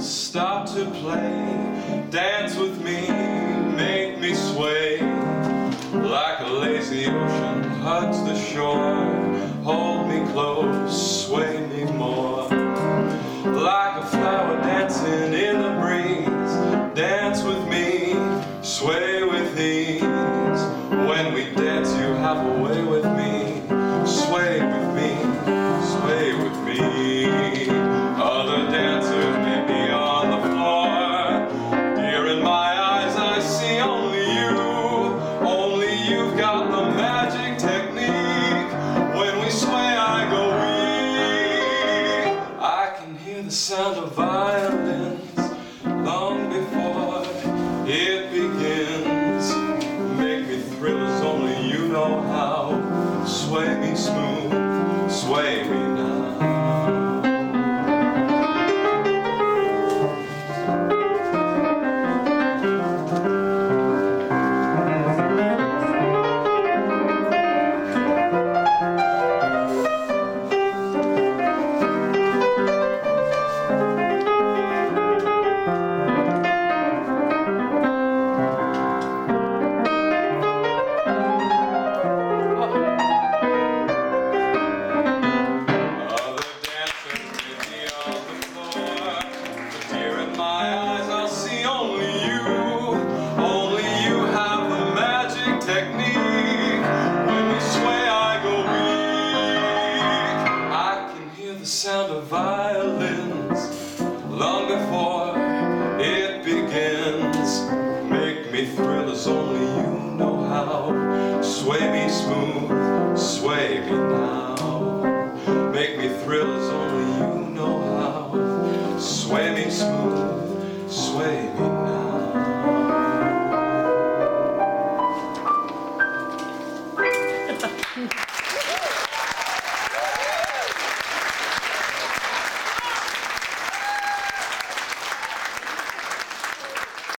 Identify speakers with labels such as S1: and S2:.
S1: to play. Dance with me, make me sway. Like a lazy ocean hugs the shore. Hold me close, sway me more. Like a flower dancing know how. Sway me smooth, sway me now. Sound of violins long before it begins. Make me thrill as only you know how. Sway me smooth, sway me now. Make me thrill as only you know how. Sway me smooth, sway me now.